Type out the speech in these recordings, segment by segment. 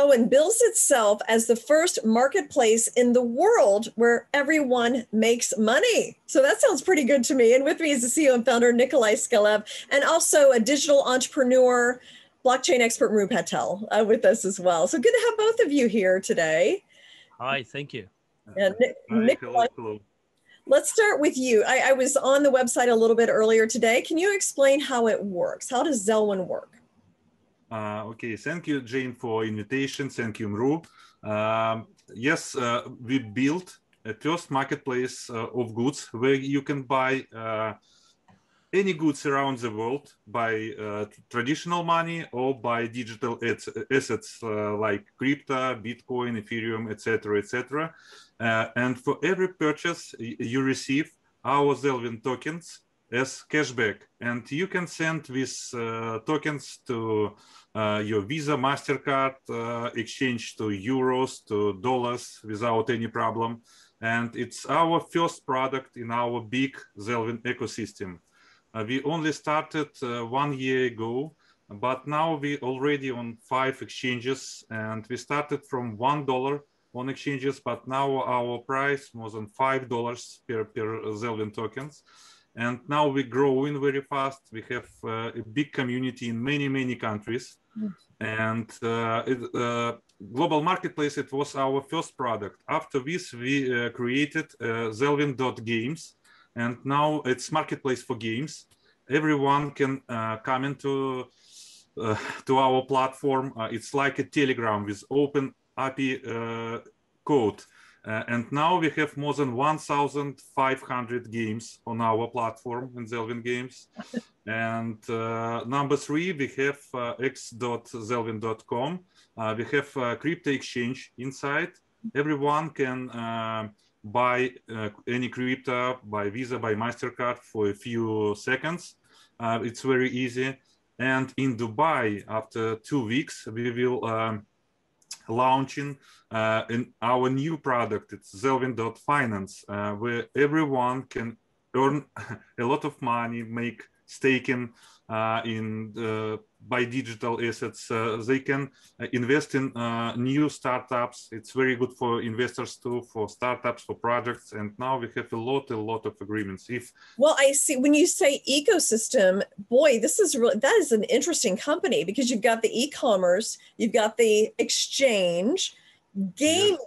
Zelwin bills itself as the first marketplace in the world where everyone makes money. So that sounds pretty good to me. And with me is the CEO and founder, Nikolay Shkilev, and also a digital entrepreneur, blockchain expert, Mru Patel, uh, with us as well. So good to have both of you here today. Hi, thank you. And Nikolay. Let's start with you. I, I was on the website a little bit earlier today. Can you explain how it works? How does Zelwin work? Uh, okay, thank you, Jane, for invitation. Thank you, Mru. Um, yes, uh, we built a first marketplace uh, of goods where you can buy uh, any goods around the world by uh, traditional money or by digital assets like crypto, Bitcoin, Ethereum, etc., etc. and for every purchase you receive our Zelwin tokens as cashback, and you can send these tokens to uh, your Visa, MasterCard uh, exchange to euros, to dollars without any problem. And it's our first product in our big Zelwin ecosystem. Uh, we only started uh, one year ago, but now we already on five exchanges and we started from $1 on exchanges, but now our price more than $5 per, per Zelwin tokens and now we're growing very fast. We have uh, a big community in many many countries. Mm. and uh, it, uh, global marketplace it was our first product. After this we uh, created uh, zelwin.games and now it's marketplace for games. Everyone can uh, come into uh, to our platform. It's like a telegram with open api code uh, and now we have more than 1,500 games on our platform in Zelwin Games. and uh, number three, we have uh, x.zelwin.com. Uh, we have a crypto exchange inside. Everyone can uh, buy uh, any crypto by Visa, by MasterCard for a few seconds. it's very easy. And in Dubai, after two weeks, we will um, launching uh, in our new product. It's Zelwin.finance, uh, where everyone can earn a lot of money, make staking uh, in uh, by digital assets. Uh, they can invest in new startups. It's very good for investors too, for startups, for projects. And now we have a lot, a lot of agreements. If well, I see when you say ecosystem, boy, this is really that is an interesting company because you've got the e-commerce, you've got the exchange, gaming.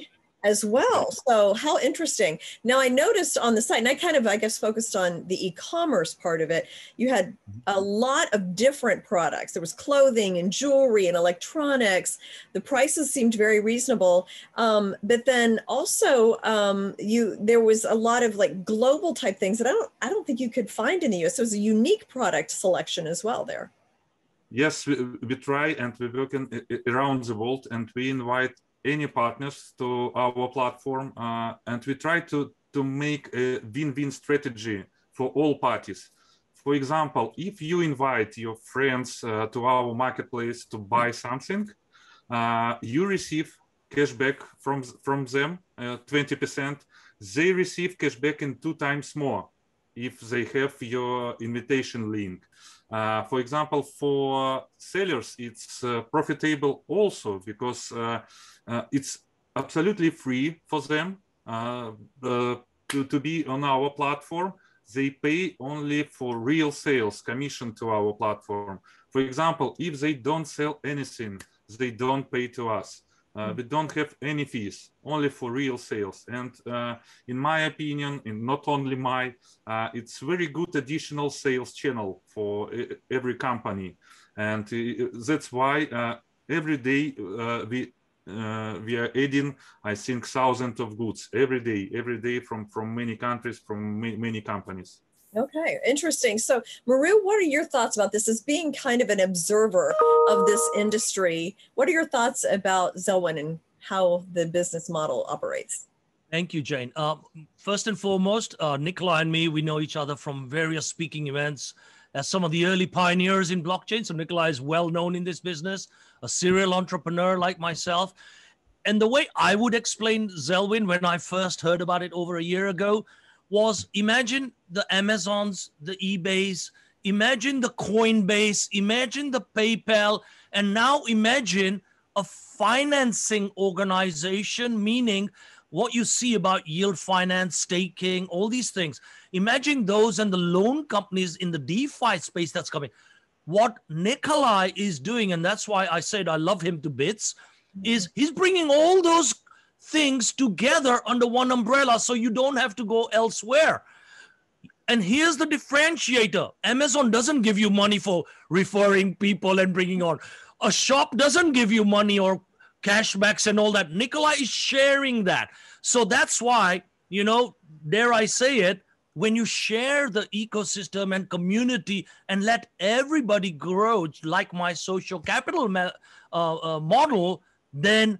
Yeah as well. So how interesting. Now I noticed on the site, and I kind of, I guess, focused on the e-commerce part of it. You had a mm-hmm. lot of different products. There was clothing and jewelry and electronics. The prices seemed very reasonable. Um, but then also um, you, there was a lot of like global type things that I don't, I don't think you could find in the US. So it was a unique product selection as well there. Yes, we, we try and we work in, around the world and we invite any partners to our platform uh, and we try to to make a win-win strategy for all parties. For example if you invite your friends uh, to our marketplace to buy something uh, you receive cashback from from them 20% uh, they receive cashback in two times more if they have your invitation link. Uh, for example, for sellers, it's uh, profitable also because uh it's absolutely free for them uh, to, to be on our platform. They pay only for real sales commission to our platform. For example, if they don't sell anything, they don't pay to us. Uh, we don't have any fees, only for real sales. And uh, in my opinion, and not only my, uh, it's very good additional sales channel for every company. And uh, that's why uh, every day uh, we we are adding, I think, thousands of goods every day, every day from, from many countries, from many, many companies. Okay, interesting. So, Mru, what are your thoughts about this as being kind of an observer of this industry? What are your thoughts about Zelwin and how the business model operates? Thank you, Jane. Uh, first and foremost, uh, Nikolay and me, we know each other from various speaking events as some of the early pioneers in blockchain. So, Nikolay is well known in this business, a serial entrepreneur like myself. And the way I would explain Zelwin when I first heard about it over a year ago was imagine the Amazons, the eBays, imagine the Coinbase, imagine the PayPal, and now imagine a financing organization, meaning what you see about yield finance, staking, all these things. Imagine those and the loan companies in the DeFi space that's coming. What Nikolay is doing, and that's why I said I love him to bits, mm-hmm. is he's bringing all those things together under one umbrella so you don't have to go elsewhere. And here's the differentiator Amazon doesn't give you money for referring people and bringing on. A shop doesn't give you money or cashbacks and all that. Nikolay is sharing that. So that's why, you know, dare I say it, when you share the ecosystem and community and let everybody grow, like my social capital uh, uh, model, then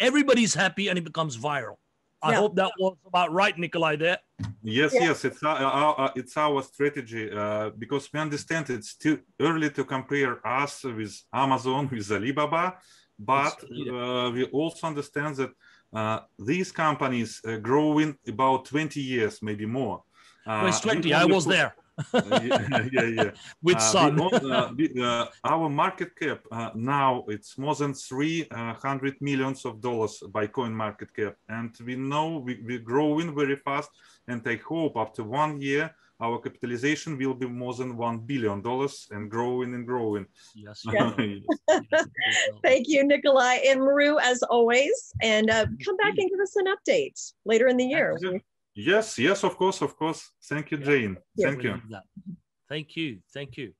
everybody's happy and it becomes viral. I yeah. hope that was about right, Nikolay. There. Yes, yeah. yes, it's our, our, it's our strategy uh, because we understand it's too early to compare us with Amazon with Alibaba, but uh, we also understand that uh, these companies uh, growing about 20 years, maybe more. Uh, it's 20. I was there. Yeah, yeah, yeah. With uh, Sun. uh, uh, our market cap uh, now it's more than 300 millions of dollars by coin market cap. And we know we, we're growing very fast. And I hope after one year, our capitalization will be more than one billion dollars and growing and growing. Yes. yes. Thank you, Nikolay and Mru, as always. And uh, come back and give us an update later in the year. Yes, yes, of course, of course. Thank you, Jane. Thank you. Thank you. Thank you.